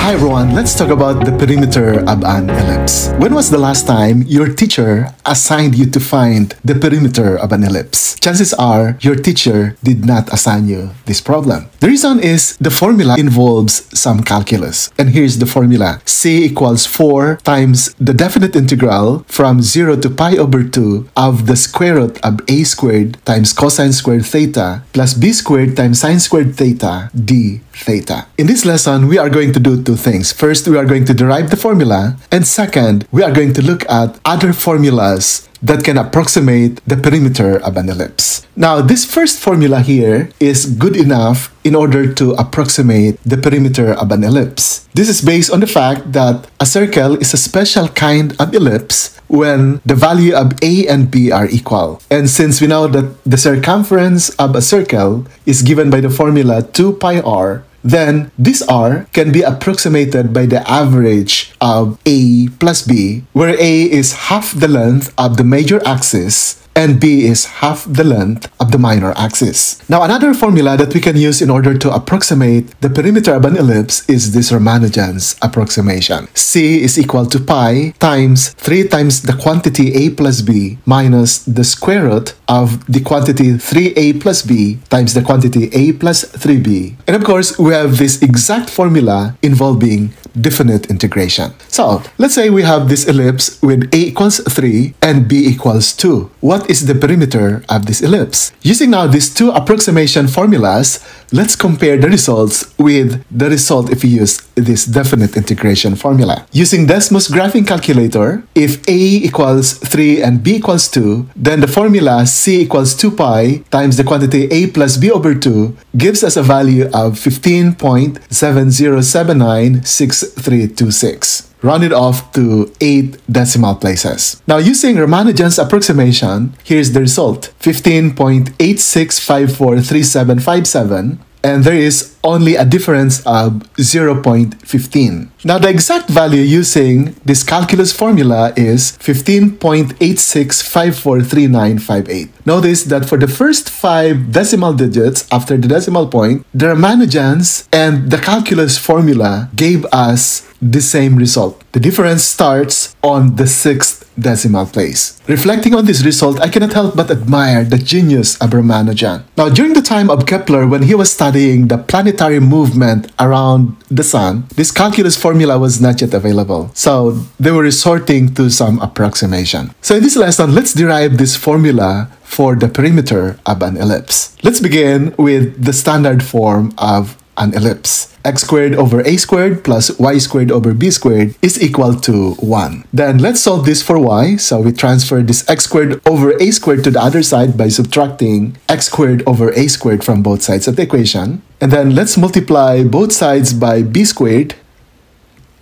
Hi everyone, let's talk about the perimeter of an ellipse. When was the last time your teacher assigned you to find the perimeter of an ellipse? Chances are your teacher did not assign you this problem. The reason is the formula involves some calculus. And here's the formula. C equals 4 times the definite integral from 0 to pi over 2 of the square root of a squared times cosine squared theta plus b squared times sine squared theta d theta. In this lesson, we are going to do two things. First, we are going to derive the formula, and second, we are going to look at other formulas that can approximate the perimeter of an ellipse. Now, this first formula here is good enough in order to approximate the perimeter of an ellipse. This is based on the fact that a circle is a special kind of ellipse when the value of a and b are equal. And since we know that the circumference of a circle is given by the formula 2 pi r, then this r can be approximated by the average of a plus b, where a is half the length of the major axis and b is half the length of the minor axis. Now another formula that we can use in order to approximate the perimeter of an ellipse is this Ramanujan's approximation. c is equal to pi times 3 times the quantity a plus b minus the square root of the quantity 3a plus b times the quantity a plus 3b. And of course, we have this exact formula involving definite integration. So let's say we have this ellipse with a equals 3 and b equals 2. What is the perimeter of this ellipse? Using now these two approximation formulas, let's compare the results with the result if we use this definite integration formula. Using Desmos graphing calculator, if a equals 3 and b equals 2, then the formula c equals 2 pi times the quantity a plus b over 2 gives us a value of 15.70796326 rounded off to 8 decimal places. Now using Ramanujan's approximation, here's the result. 15.86543757 and there is only a difference of 0.15. Now the exact value using this calculus formula is 15.86543958. Notice that for the first five decimal digits after the decimal point, the Ramanujan's and the calculus formula gave us the same result. The difference starts on the sixth decimal place. Reflecting on this result, I cannot help but admire the genius of Ramanujan. Now, during the time of Kepler, when he was studying the planetary movement around the sun, this calculus formula was not yet available. So, they were resorting to some approximation. So, in this lesson, let's derive this formula for the perimeter of an ellipse. Let's begin with the standard form of an ellipse. x squared over a squared plus y squared over b squared is equal to 1. Then let's solve this for y. So we transfer this x squared over a squared to the other side by subtracting x squared over a squared from both sides of the equation. And then let's multiply both sides by b squared.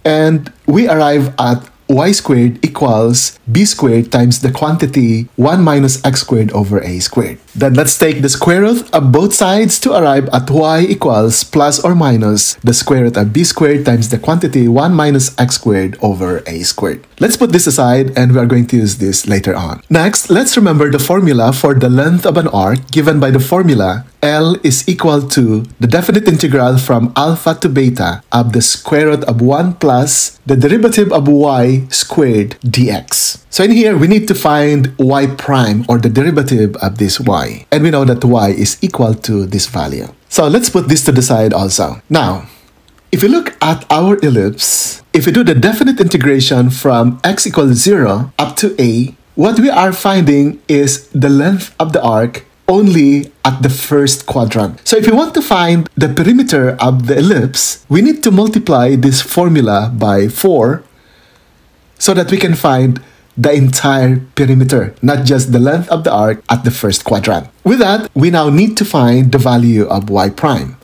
And we arrive at y squared equals b squared times the quantity 1 minus x squared over a squared. Then let's take the square root of both sides to arrive at y equals plus or minus the square root of b squared times the quantity 1 minus x squared over a squared. Let's put this aside and we are going to use this later on. Next, let's remember the formula for the length of an arc given by the formula L is equal to the definite integral from alpha to beta of the square root of 1 plus the derivative of y squared dx. So in here, we need to find y prime or the derivative of this y. And we know that y is equal to this value. So let's put this to the side also. Now, if you look at our ellipse, if we do the definite integration from x equals 0 up to a, what we are finding is the length of the arc only at the first quadrant. So if we want to find the perimeter of the ellipse, we need to multiply this formula by 4 so that we can find the entire perimeter, not just the length of the arc at the first quadrant. With that, we now need to find the value of y prime.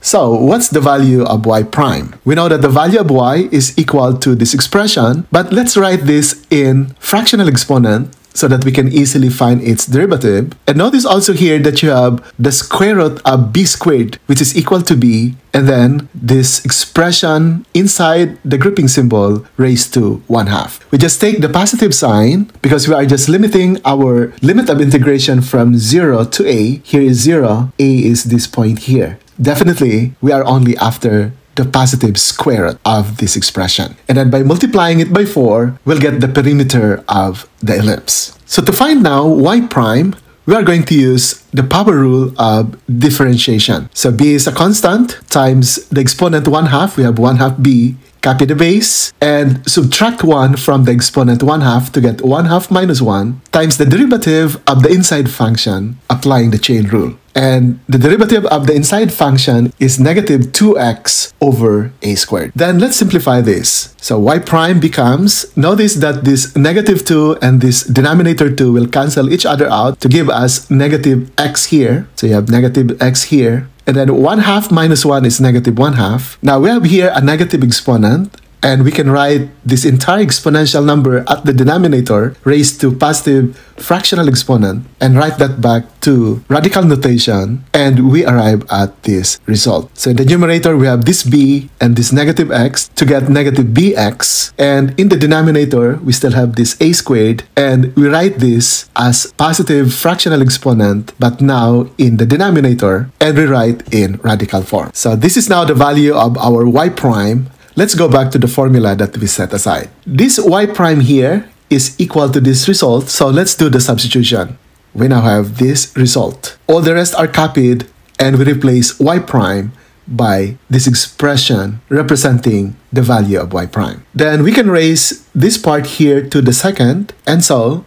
So, what's the value of y prime? We know that the value of y is equal to this expression, but let's write this in fractional exponent so that we can easily find its derivative. And notice also here that you have the square root of b squared, which is equal to b, and then this expression inside the grouping symbol raised to 1 half. We just take the positive sign because we are just limiting our limit of integration from 0 to a. Here is 0, a is this point here. Definitely, we are only after the positive square of this expression. And then by multiplying it by 4, we'll get the perimeter of the ellipse. So to find now y prime, we are going to use the power rule of differentiation. So b is a constant times the exponent 1 half, we have 1 half b copy the base, and subtract 1 from the exponent 1 half to get 1 half minus 1 times the derivative of the inside function applying the chain rule. And the derivative of the inside function is negative 2x over a squared. Then let's simplify this. So y prime becomes, notice that this negative 2 and this denominator 2 will cancel each other out to give us negative x here. So you have negative x here and then 1 half minus 1 is negative 1 half. Now we have here a negative exponent and we can write this entire exponential number at the denominator raised to positive fractional exponent and write that back to radical notation. And we arrive at this result. So in the numerator we have this b and this negative x to get negative bx and in the denominator we still have this a squared. And we write this as positive fractional exponent but now in the denominator. And we write in radical form. So this is now the value of our y prime Let's go back to the formula that we set aside. This y prime here is equal to this result, so let's do the substitution. We now have this result. All the rest are copied and we replace y prime by this expression representing the value of y prime. Then we can raise this part here to the second, and so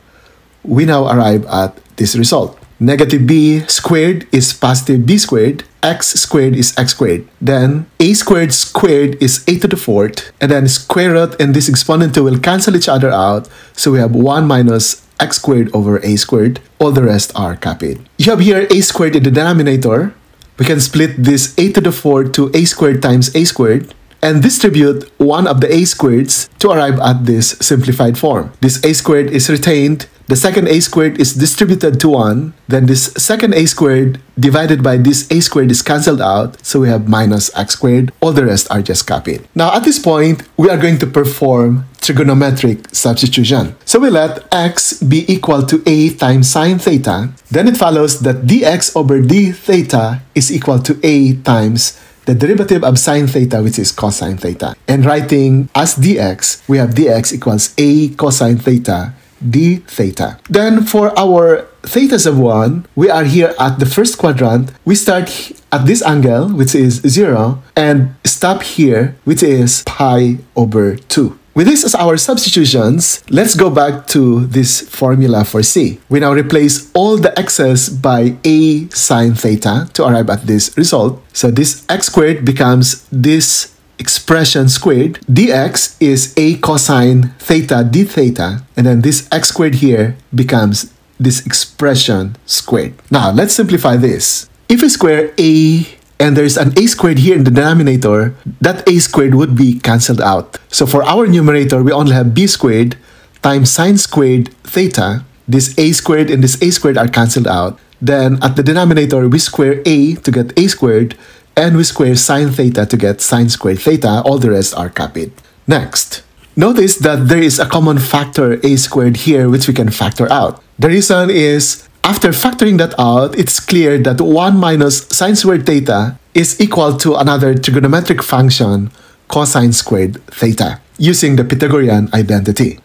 we now arrive at this result. Negative b squared is positive b squared, x squared is x squared. Then a squared squared is a to the fourth, and then square root and this exponent 2 will cancel each other out, so we have 1 minus x squared over a squared. All the rest are copied. You have here a squared in the denominator. We can split this a to the fourth to a squared times a squared and distribute one of the a squareds to arrive at this simplified form. This a squared is retained the second a squared is distributed to 1, then this second a squared divided by this a squared is cancelled out, so we have minus x squared. All the rest are just copied. Now at this point, we are going to perform trigonometric substitution. So we let x be equal to a times sine theta. Then it follows that dx over d theta is equal to a times the derivative of sine theta, which is cosine theta. And writing as dx, we have dx equals a cosine theta d theta. Then for our thetas of 1, we are here at the first quadrant. We start at this angle, which is 0, and stop here, which is pi over 2. With this as our substitutions, let's go back to this formula for C. We now replace all the x's by a sine theta to arrive at this result. So this x squared becomes this expression squared, dx is a cosine theta d theta, and then this x squared here becomes this expression squared. Now, let's simplify this. If we square a and there's an a squared here in the denominator, that a squared would be cancelled out. So for our numerator, we only have b squared times sine squared theta. This a squared and this a squared are cancelled out. Then at the denominator, we square a to get a squared, and we square sine theta to get sine squared theta, all the rest are copied. Next, notice that there is a common factor a squared here which we can factor out. The reason is, after factoring that out, it's clear that 1 minus sine squared theta is equal to another trigonometric function cosine squared theta using the Pythagorean identity.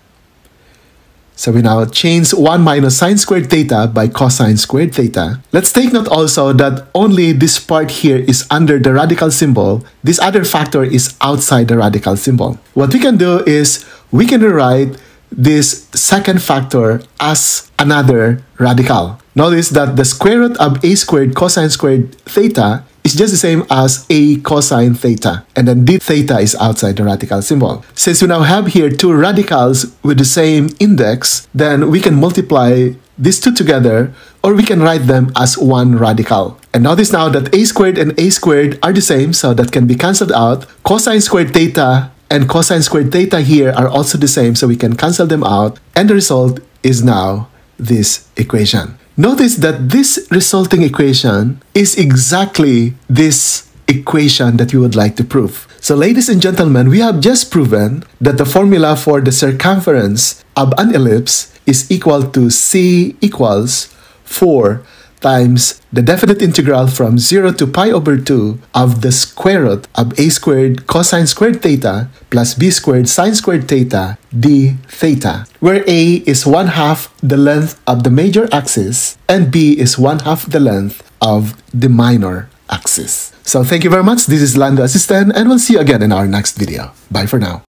So we now change 1 minus sine squared theta by cosine squared theta. Let's take note also that only this part here is under the radical symbol. This other factor is outside the radical symbol. What we can do is we can rewrite this second factor as another radical. Notice that the square root of a squared cosine squared theta is just the same as a cosine theta. And then d theta is outside the radical symbol. Since we now have here two radicals with the same index, then we can multiply these two together or we can write them as one radical. And notice now that a squared and a squared are the same, so that can be cancelled out. Cosine squared theta and cosine squared theta here are also the same, so we can cancel them out. And the result is now this equation. Notice that this resulting equation is exactly this equation that you would like to prove. So ladies and gentlemen, we have just proven that the formula for the circumference of an ellipse is equal to c equals 4 times the definite integral from 0 to pi over 2 of the square root of a squared cosine squared theta plus b squared sine squared theta d theta, where a is 1 half the length of the major axis and b is 1 half the length of the minor axis. So thank you very much. This is Rolando Asisten and we'll see you again in our next video. Bye for now.